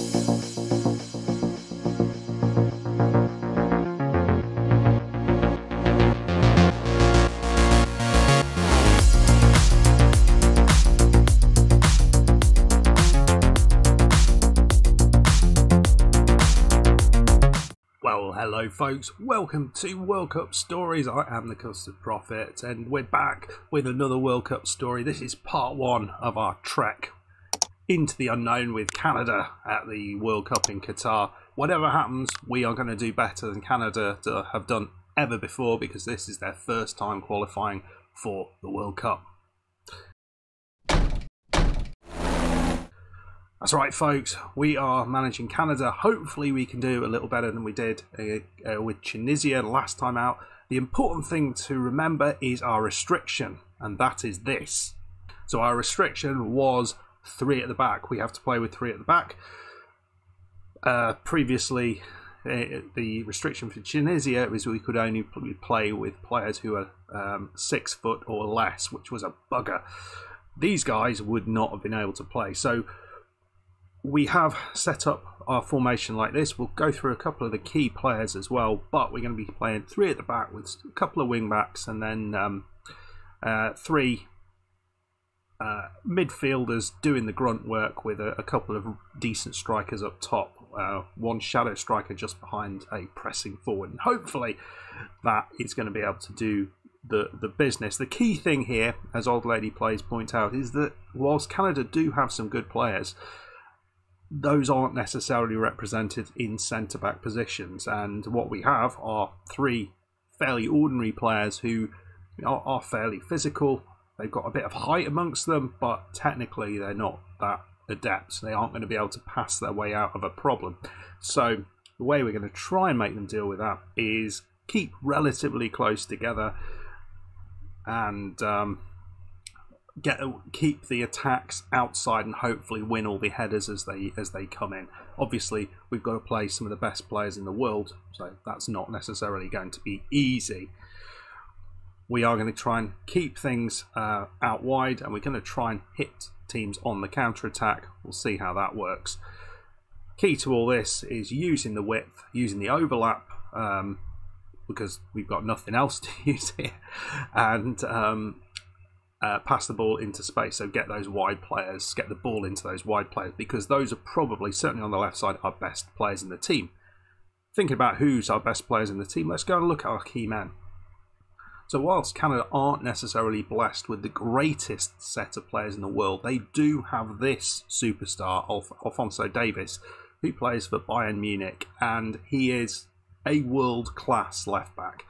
Well, hello, folks. Welcome to World Cup Stories. I am the Custard Prophet, and we're back with another World Cup story. This is part one of our trek into the unknown with Canada at the World Cup in Qatar. Whatever happens, we are going to do better than Canada have done ever before because this is their first time qualifying for the World Cup. That's right, folks. We are managing Canada. Hopefully, we can do a little better than we did uh, uh, with Tunisia last time out. The important thing to remember is our restriction, and that is this. So, our restriction was three at the back. We have to play with three at the back. Uh, previously, uh, the restriction for Tunisia was we could only play with players who are um, six foot or less, which was a bugger. These guys would not have been able to play. So, we have set up our formation like this. We'll go through a couple of the key players as well, but we're going to be playing three at the back with a couple of wing backs and then um, uh, three uh, midfielders doing the grunt work with a, a couple of decent strikers up top. Uh, one shadow striker just behind a pressing forward, and hopefully that is going to be able to do the the business. The key thing here, as Old Lady Plays point out, is that whilst Canada do have some good players, those aren't necessarily represented in centre back positions. And what we have are three fairly ordinary players who are, are, fairly physical. They've got a bit of height amongst them, but technically they're not that adept. They aren't going to be able to pass their way out of a problem. So the way we're going to try and make them deal with that is keep relatively close together and um, get keep the attacks outside and hopefully win all the headers as they as they come in. Obviously, we've got to play some of the best players in the world, so that's not necessarily going to be easy. We are going to try and keep things uh, out wide, and we're going to try and hit teams on the counter attack. We'll see how that works. Key to all this is using the width, using the overlap. Um, because we've got nothing else to use here, and um, uh, pass the ball into space. So get those wide players, get the ball into those wide players, because those are probably, certainly on the left side, our best players in the team. Thinking about who's our best players in the team, let's go and look at our key men. So, whilst Canada aren't necessarily blessed with the greatest set of players in the world, they do have this superstar, Alf- Alphonso Davies, who plays for Bayern Munich, and he is a world class left back.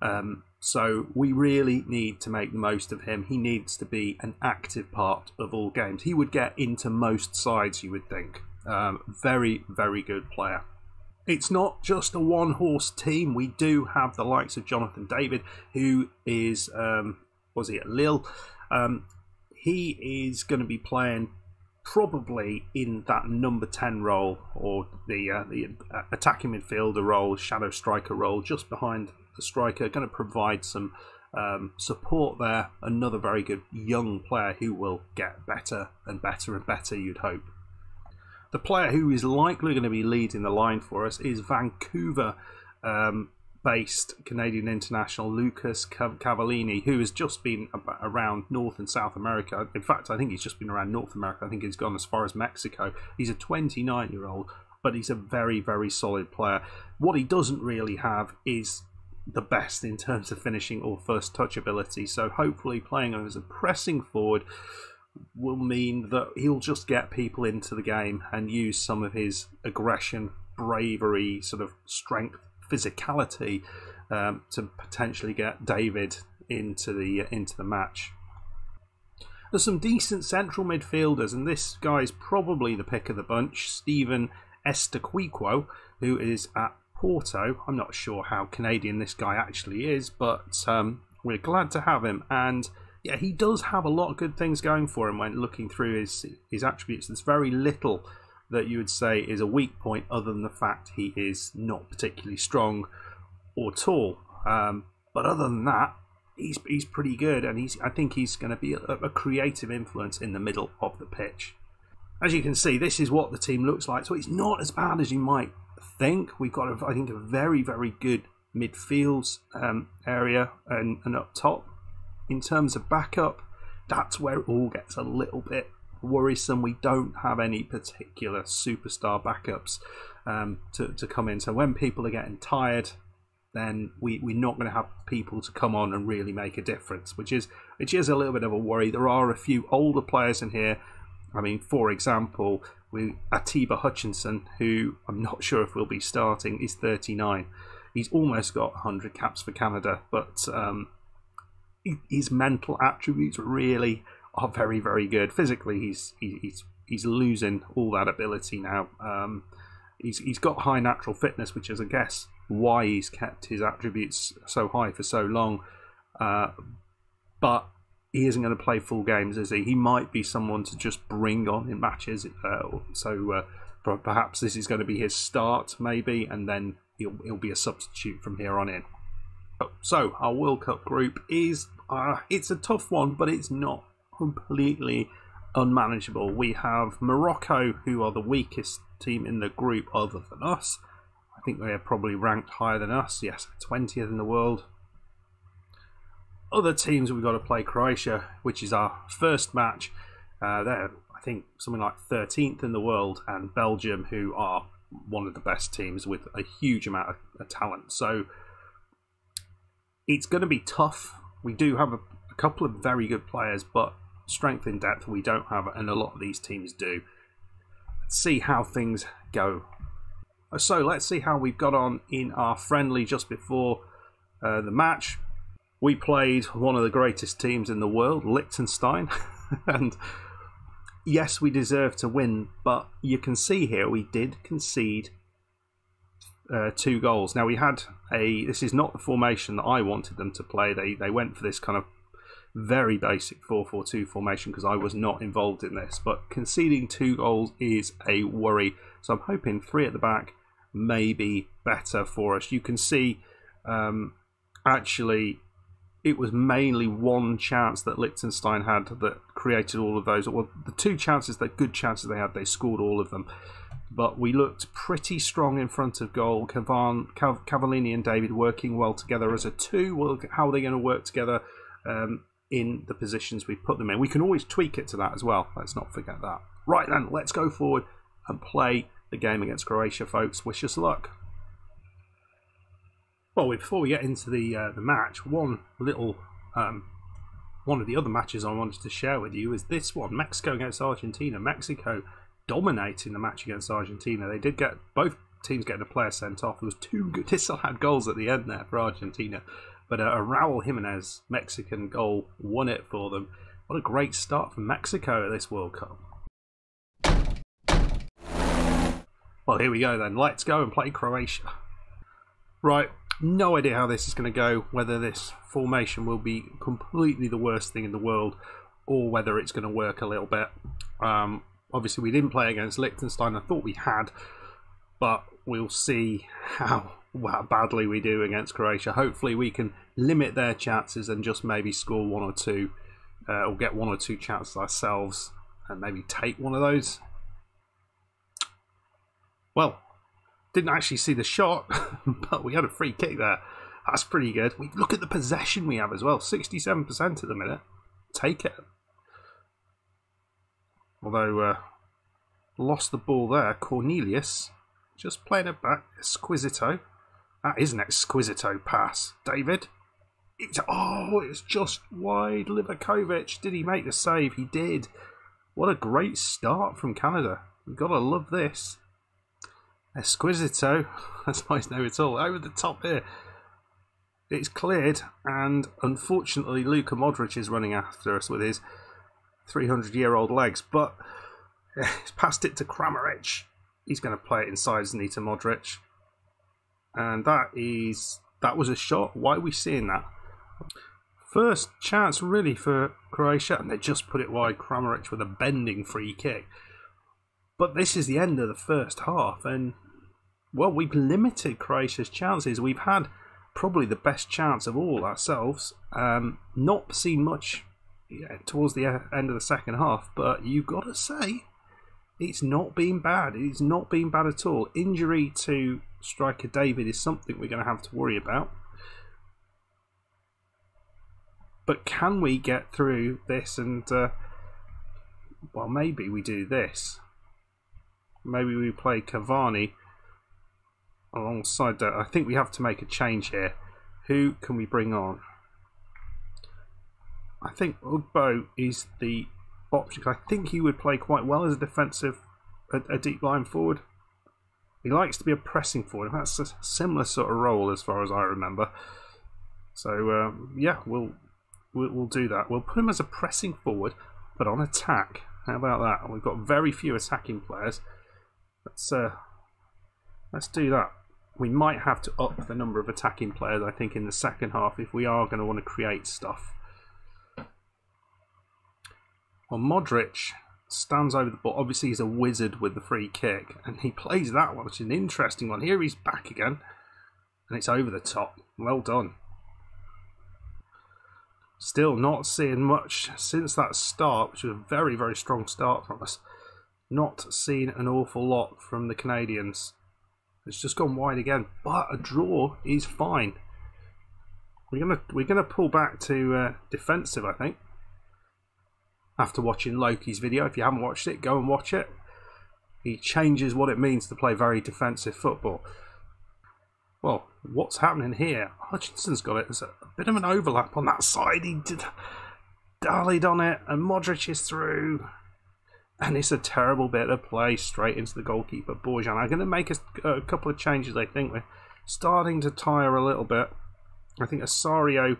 Um, so we really need to make the most of him. He needs to be an active part of all games. He would get into most sides, you would think. Um, very, very good player. It's not just a one horse team. We do have the likes of Jonathan David, who is, um, was he at Lille? Um, he is going to be playing probably in that number 10 role or the, uh, the attacking midfielder role, shadow striker role, just behind the striker, going to provide some um, support there. Another very good young player who will get better and better and better, you'd hope. The player who is likely going to be leading the line for us is Vancouver um, based Canadian international Lucas Cavallini, who has just been around North and South America. In fact, I think he's just been around North America. I think he's gone as far as Mexico. He's a 29 year old, but he's a very, very solid player. What he doesn't really have is the best in terms of finishing or first touch ability. So hopefully, playing as a pressing forward will mean that he'll just get people into the game and use some of his aggression, bravery, sort of strength, physicality um, to potentially get David into the into the match. There's some decent central midfielders, and this guy's probably the pick of the bunch. Steven Eustáquio, who is at Porto. I'm not sure how Canadian this guy actually is, but um, we're glad to have him. And yeah, he does have a lot of good things going for him when looking through his his attributes. There's very little that you would say is a weak point, other than the fact he is not particularly strong or tall. Um, but other than that, he's he's pretty good, and he's I think he's going to be a, a creative influence in the middle of the pitch. as you can see, this is what the team looks like. So it's not as bad as you might think. We've got, a, I think, a very, very good midfield um, area and, and up top. In terms of backup, that's where it all gets a little bit worrisome. We don't have any particular superstar backups um, to, to come in. So when people are getting tired, then we, we're not going to have people to come on and really make a difference, which is which is a little bit of a worry. There are a few older players in here. I mean, for example, we Atiba Hutchinson, who I'm not sure if we'll be starting, is 39. He's almost got 100 caps for Canada, but um, his mental attributes really are very, very good. Physically, he's he's he's losing all that ability now. Um, he's he's got high natural fitness, which is, I guess, why he's kept his attributes so high for so long. Uh, but he isn't going to play full games, is he? He might be someone to just bring on in matches. Uh, so uh, perhaps this is going to be his start, maybe, and then he'll, he'll be a substitute from here on in. So our World Cup group is uh, it's a tough one, but it's not completely unmanageable. We have Morocco, who are the weakest team in the group other than us. I think they are probably ranked higher than us. Yes, 20th in the world. Other teams we've got to play Croatia, which is our first match. Uh, they're, I think, something like 13th in the world, and Belgium, who are one of the best teams with a huge amount of, of talent. So it's going to be tough. We do have a, a couple of very good players, but strength in depth we don't have, and a lot of these teams do. Let's see how things go. So let's see how we've got on in our friendly just before uh, the match. We played one of the greatest teams in the world, Liechtenstein, and yes, we deserve to win, but you can see here we did concede uh, two goals. Now we had a. This is not the formation that I wanted them to play. They they went for this kind of very basic 4-4-2 formation because I was not involved in this. But conceding two goals is a worry. So I'm hoping three at the back may be better for us. You can see um, actually it was mainly one chance that Liechtenstein had that created all of those. Well, the two chances, the good chances they had, they scored all of them. But we looked pretty strong in front of goal. Cavan, Cavallini and David working well together as a two. Well, how are they going to work together? Um, in the positions we put them in. We can always tweak it to that as well. Let's not forget that. Right then, let's go forward and play the game against Croatia, folks. Wish us luck. Well, before we get into the uh, the match, one little um, one of the other matches I wanted to share with you is this one: Mexico against Argentina. Mexico dominating the match against Argentina. They did get both teams getting a player sent off. There was two good disallowed goals at the end there for Argentina, but a, a Raul Jimenez Mexican goal won it for them. What a great start from Mexico at this World Cup. Well, here we go then. Let's go and play Croatia. Right, no idea how this is going to go, whether this formation will be completely the worst thing in the world or whether it's going to work a little bit. Um, obviously, we didn't play against Liechtenstein. I thought we had, but we'll see how badly we do against Croatia. Hopefully, we can limit their chances and just maybe score one or two, uh, or get one or two chances ourselves, and maybe take one of those. Well, didn't actually see the shot, but we had a free kick there. That's pretty good. We look at the possession we have as well, sixty-seven percent at the minute. Take it. Although uh, lost the ball there, Cornelius just playing it back. Esquisito. That is an Exquisito pass. David. It's, oh, it's just wide. Livakovic. Did he make the save? He did. What a great start from Canada. We've got to love this. Esquisito. That's nice name at all. Over the top here. It's cleared, and unfortunately, Luka Modric is running after us with his 300 year old legs. But he's passed it to Kramaric. He's going to play it inside Znita Modric and that is that was a shot. Why are we seeing that? First chance really for Croatia, and they just put it wide. Kramaric with a bending free kick. But this is the end of the first half, and well, we've limited Croatia's chances. We've had probably the best chance of all ourselves. Um, not seen much yeah, towards the end of the second half, but you've got to say it's not been bad. It's not been bad at all. Injury to striker David is something we're going to have to worry about. But can we get through this and, uh, well, maybe we do this. Maybe we play Cavani alongside that. I think we have to make a change here. Who can we bring on? I think Ugbo is the option. I think he would play quite well as a defensive, a, a, deep line forward. He likes to be a pressing forward. That's a similar sort of role as far as I remember. So um, yeah, we'll, we'll we'll do that. We'll put him as a pressing forward, but on attack. How about that? We've got very few attacking players. Let's uh, let's do that. We might have to up the number of attacking players. I think in the second half if we are going to want to create stuff. Well, Modric stands over the ball. Obviously, he's a wizard with the free kick, and he plays that one, which is an interesting one. Here he's back again, and it's over the top. Well done. Still not seeing much since that start, which was a very, very strong start from us. Not seen an awful lot from the Canadians. It's just gone wide again, but a draw is fine. We're gonna we're gonna pull back to uh, defensive, I think after watching Loki's video. If you haven't watched it, go and watch it. He changes what it means to play very defensive football. Well, what's happening here? Hutchinson's got it. There's a, bit of an overlap on that side. He did dallied on it, and Modric is through. And it's a terrible bit of play straight into the goalkeeper, Borjan. I'm going to make a, a couple of changes, I think. We're starting to tire a little bit. I think Osorio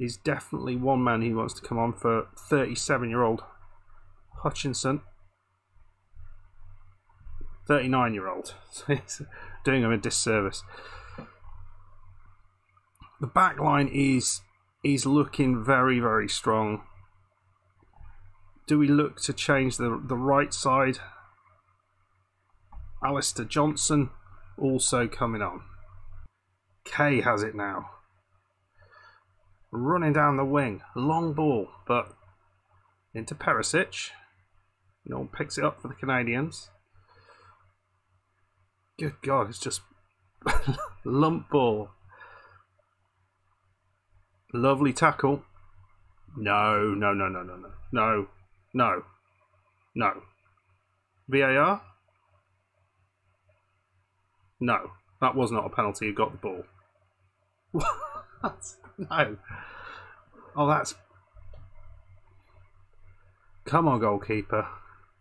is definitely one man who wants to come on for 37 year old Hutchinson. 39 year old. So he's doing him a disservice. The back line is is looking very, very strong. Do we look to change the, the right side? Alistair Johnston also coming on. Kaye has it now running down the wing. Long ball, but into Perisic. No one picks it up for the Canadians. Good God, it's just lump ball. Lovely tackle. No, no, no, no, no, no, no, no, no. VAR? No, that was not a penalty. You got the ball. No. Oh, that's. Come on, goalkeeper.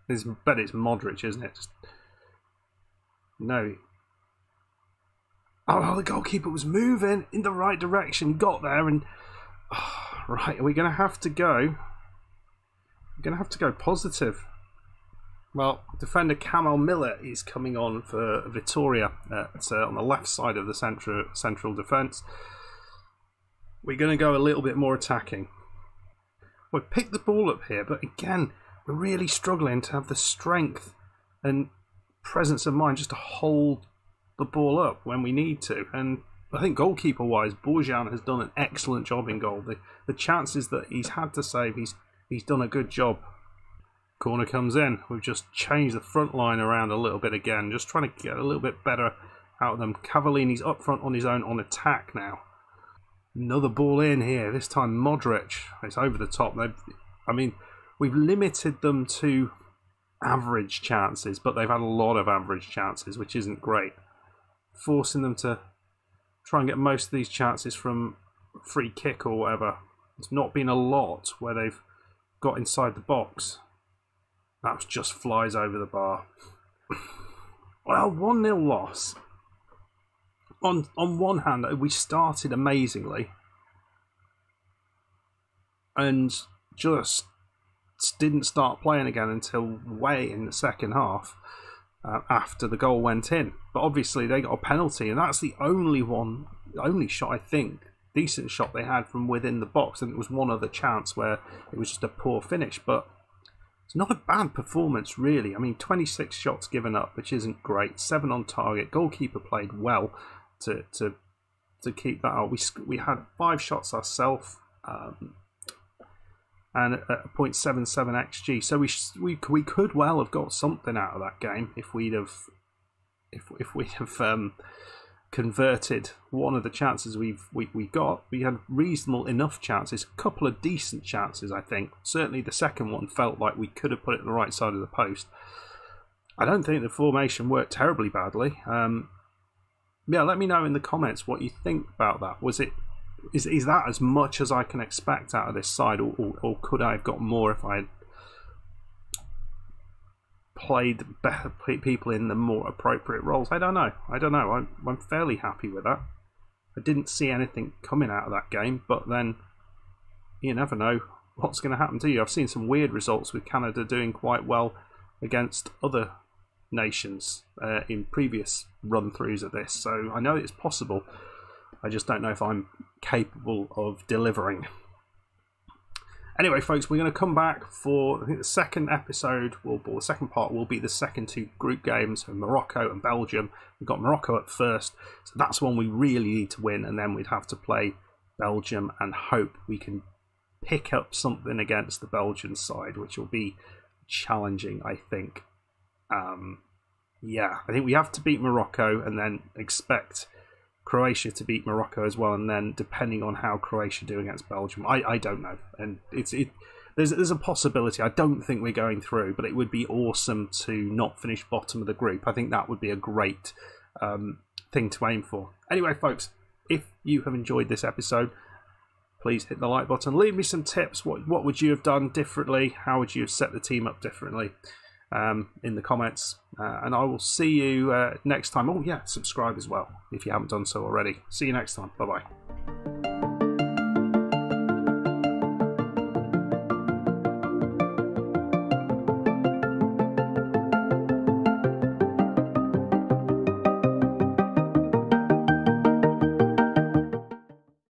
It's, bet it's Modric, isn't it? Just... No. Oh, the goalkeeper was moving in the right direction, got there, and. Oh, right, are we going to have to go? We're going to have to go positive. Well, defender Kamal Miller is coming on for Vitoria at, uh, on the left side of the central central defence. We're going to go a little bit more attacking. We picked the ball up here, but again, we're really struggling to have the strength and presence of mind just to hold the ball up when we need to. And I think goalkeeper wise, Borjan has done an excellent job in goal. The, the chances that he's had to save, he's he's done a good job. Corner comes in. We've just changed the front line around a little bit again, just trying to get a little bit better out of them. Cavallini's up front on his own on attack now. Another ball in here. This time Modric. It's over the top. They've, I mean, we've limited them to average chances, but they've had a lot of average chances, which isn't great. Forcing them to try and get most of these chances from free kick or whatever. It's not been a lot where they've got inside the box. That just flies over the bar. well, 1 0 loss on on one hand, we started amazingly, and just didn't start playing again until way in the second half uh, after the goal went in. But obviously, they got a penalty, and that's the only one, only shot I think, decent shot they had from within the box. And it was one other chance where it was just a poor finish, but. It's not a bad performance, really. I mean, 26 shots given up, which isn't great. Seven on target. Goalkeeper played well to to to keep that out. We we had five shots ourselves. Um, and at 0.77 xg. So we we we could well have got something out of that game if we'd have if if we have um, converted one of the chances we've we, we got. We had reasonable enough chances, a couple of decent chances, I think. Certainly the second one felt like we could have put it on the right side of the post. I don't think the formation worked terribly badly. Um, yeah, let me know in the comments what you think about that. Was it is is that as much as I can expect out of this side, or, or, or could I have got more if I had played better people in the more appropriate roles. I don't know. I don't know. I'm, I'm fairly happy with that. I didn't see anything coming out of that game, but then you never know what's going to happen to you. I've seen some weird results with Canada doing quite well against other nations uh, in previous run throughs of this, so I know it's possible. I just don't know if I'm capable of delivering. Anyway, folks, we're going to come back for I think the second episode. Will, or the second part will be the second two group games for Morocco and Belgium. We've got Morocco at first, so that's one we really need to win, and then we'd have to play Belgium and hope we can pick up something against the Belgian side, which will be challenging, I think. Um, yeah, I think we have to beat Morocco and then expect Croatia to beat Morocco as well, and then depending on how Croatia do against Belgium, I, I don't know, and it's it. There's there's a possibility. I don't think we're going through, but it would be awesome to not finish bottom of the group. I think that would be a great um, thing to aim for. Anyway, folks, if you have enjoyed this episode, please hit the like button. Leave me some tips. What what would you have done differently? How would you have set the team up differently? Um, in the comments. Uh, and I will see you uh, next time. Oh, yeah, subscribe as well if you haven't done so already. See you next time. Bye bye.